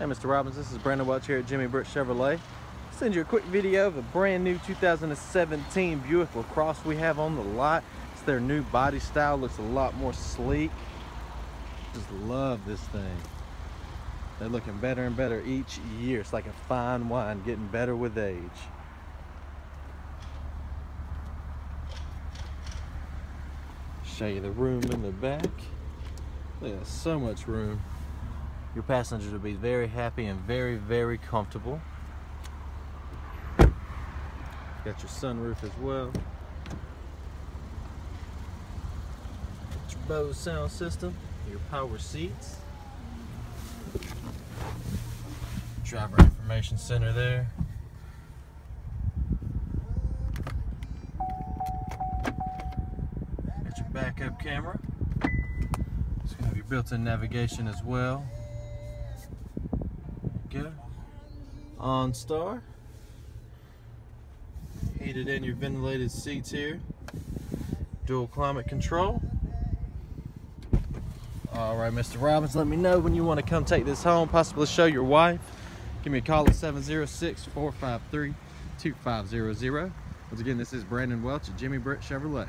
Hey, Mr. Robbins, this is Brandon Welch here at Jimmy Britt Chevrolet. Send you a quick video of a brand new 2017 Buick LaCrosse we have on the lot. It's their new body style, looks a lot more sleek. Just love this thing. They're looking better and better each year. It's like a fine wine, getting better with age. Show you the room in the back. Look at so much room. Your passengers will be very happy and very, very comfortable. Got your sunroof as well. Got your Bose sound system, your power seats. Driver information center there. Got your backup camera. It's gonna have your built-in navigation as well. Go. OnStar. Heated and your ventilated seats here. Dual climate control. All right, Mr. Robbins, let me know when you want to come take this home, possibly show your wife. Give me a call at 706-453-2500. Once again, this is Brandon Welch at Jimmy Britt Chevrolet.